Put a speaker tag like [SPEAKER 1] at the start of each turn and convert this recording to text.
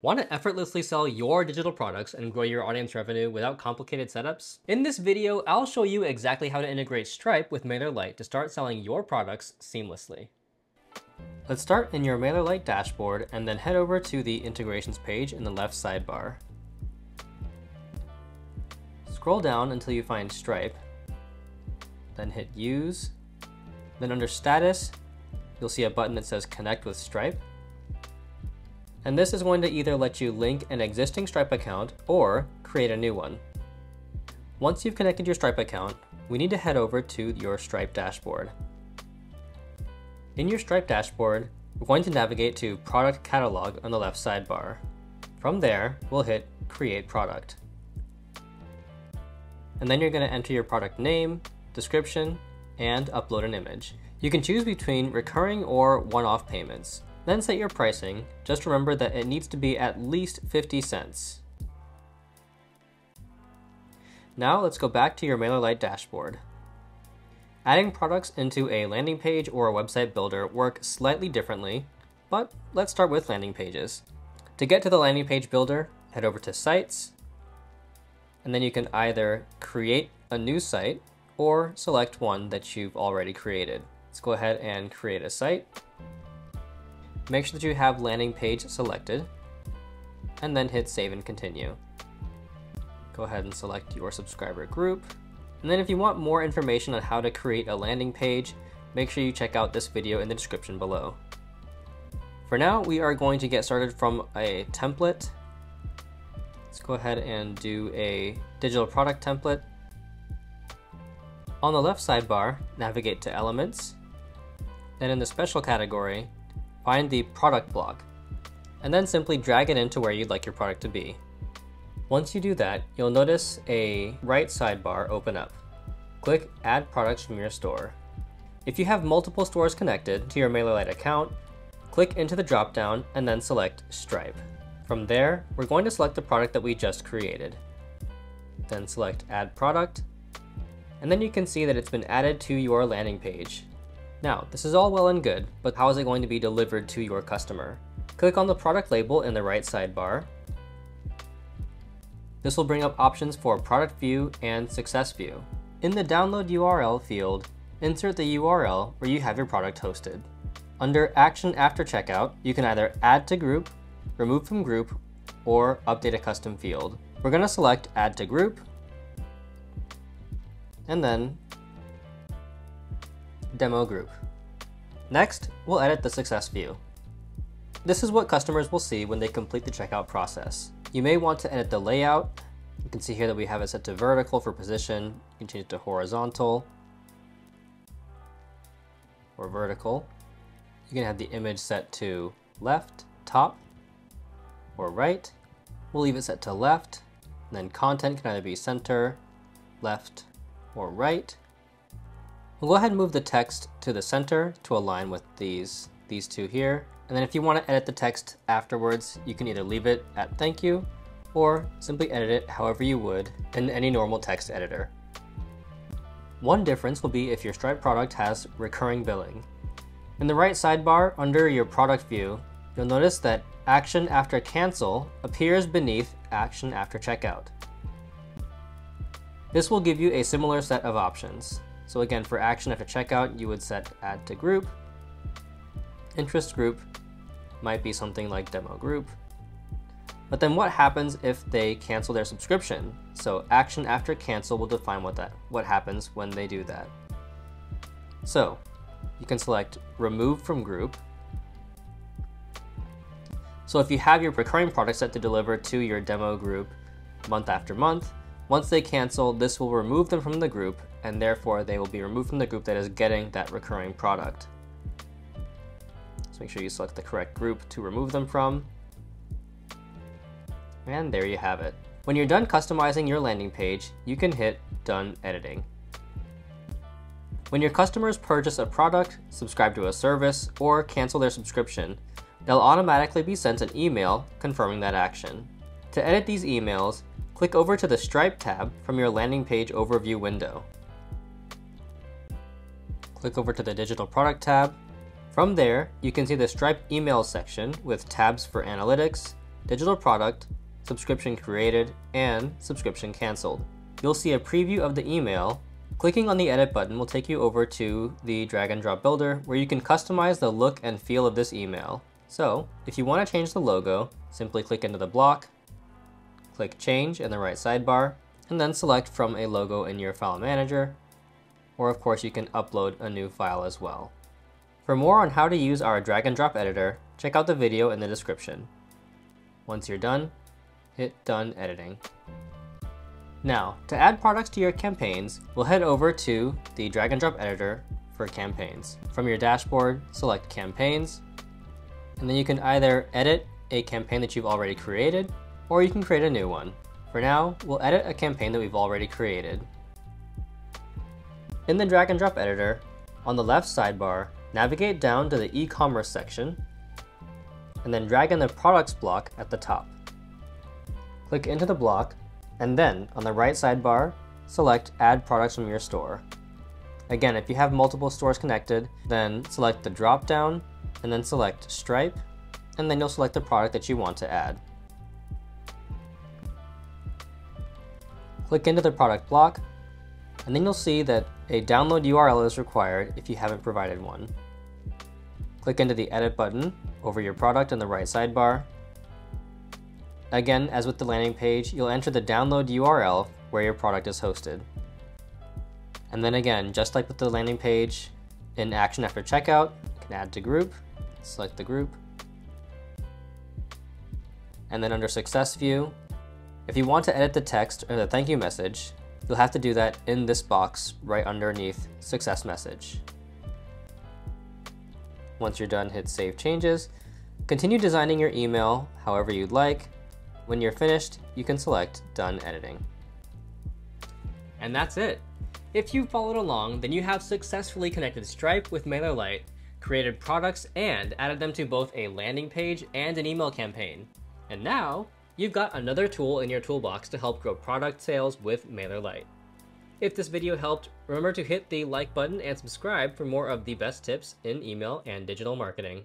[SPEAKER 1] Want to effortlessly sell your digital products and grow your audience revenue without complicated setups? In this video, I'll show you exactly how to integrate Stripe with MailerLite to start selling your products seamlessly. Let's start in your MailerLite dashboard and then head over to the integrations page in the left sidebar. Scroll down until you find Stripe, then hit Use. Then under Status, you'll see a button that says Connect with Stripe and this is going to either let you link an existing Stripe account or create a new one. Once you've connected your Stripe account, we need to head over to your Stripe dashboard. In your Stripe dashboard, we're going to navigate to Product Catalog on the left sidebar. From there, we'll hit Create Product. And then you're going to enter your product name, description, and upload an image. You can choose between recurring or one-off payments. Then set your pricing. Just remember that it needs to be at least 50 cents. Now let's go back to your MailerLite dashboard. Adding products into a landing page or a website builder work slightly differently, but let's start with landing pages. To get to the landing page builder, head over to Sites, and then you can either create a new site or select one that you've already created. Let's go ahead and create a site. Make sure that you have landing page selected and then hit save and continue. Go ahead and select your subscriber group. And then if you want more information on how to create a landing page, make sure you check out this video in the description below. For now, we are going to get started from a template. Let's go ahead and do a digital product template. On the left sidebar, navigate to Elements. Then in the Special category, find the product block, and then simply drag it into where you'd like your product to be. Once you do that, you'll notice a right sidebar open up. Click Add Products from your store. If you have multiple stores connected to your MailerLite account, click into the dropdown and then select Stripe. From there, we're going to select the product that we just created. Then select Add Product, and then you can see that it's been added to your landing page. Now, this is all well and good, but how is it going to be delivered to your customer? Click on the product label in the right sidebar. This will bring up options for Product View and Success View. In the Download URL field, insert the URL where you have your product hosted. Under Action After Checkout, you can either add to group, remove from group, or update a custom field. We're going to select Add to Group, and then demo group. Next, we'll edit the success view. This is what customers will see when they complete the checkout process. You may want to edit the layout. You can see here that we have it set to vertical for position. You can change it to horizontal or vertical. You can have the image set to left, top, or right. We'll leave it set to left. Then content can either be center, left, or right. We'll go ahead and move the text to the center to align with these, these two here. And then if you want to edit the text afterwards, you can either leave it at thank you or simply edit it however you would in any normal text editor. One difference will be if your Stripe product has recurring billing. In the right sidebar under your product view, you'll notice that action after cancel appears beneath action after checkout. This will give you a similar set of options. So again, for action after checkout, you would set add to group. Interest group might be something like demo group. But then what happens if they cancel their subscription? So action after cancel will define what that what happens when they do that. So you can select remove from group. So if you have your recurring product set to deliver to your demo group month after month, once they cancel, this will remove them from the group and therefore they will be removed from the group that is getting that recurring product. So make sure you select the correct group to remove them from. And there you have it. When you're done customizing your landing page, you can hit Done Editing. When your customers purchase a product, subscribe to a service, or cancel their subscription, they'll automatically be sent an email confirming that action. To edit these emails, click over to the Stripe tab from your landing page overview window. Click over to the Digital Product tab. From there, you can see the Stripe email section with tabs for analytics, digital product, subscription created, and subscription canceled. You'll see a preview of the email. Clicking on the edit button will take you over to the drag and drop builder where you can customize the look and feel of this email. So if you want to change the logo, simply click into the block, click change in the right sidebar, and then select from a logo in your file manager, or of course you can upload a new file as well. For more on how to use our drag and drop editor, check out the video in the description. Once you're done, hit done editing. Now, to add products to your campaigns, we'll head over to the drag and drop editor for campaigns. From your dashboard, select campaigns, and then you can either edit a campaign that you've already created, or you can create a new one. For now, we'll edit a campaign that we've already created. In the drag and drop editor, on the left sidebar, navigate down to the e-commerce section, and then drag in the products block at the top. Click into the block, and then on the right sidebar, select add products from your store. Again, if you have multiple stores connected, then select the drop down and then select Stripe, and then you'll select the product that you want to add. Click into the product block, and then you'll see that a download URL is required if you haven't provided one. Click into the Edit button over your product in the right sidebar. Again, as with the landing page, you'll enter the download URL where your product is hosted. And then again, just like with the landing page, in action after checkout, you can add to group, select the group. And then under success view, if you want to edit the text or the thank you message, you'll have to do that in this box right underneath success message. Once you're done, hit save changes. Continue designing your email however you'd like. When you're finished, you can select done editing. And that's it. If you followed along, then you have successfully connected Stripe with MailerLite created products, and added them to both a landing page and an email campaign. And now, you've got another tool in your toolbox to help grow product sales with MailerLite. If this video helped, remember to hit the like button and subscribe for more of the best tips in email and digital marketing.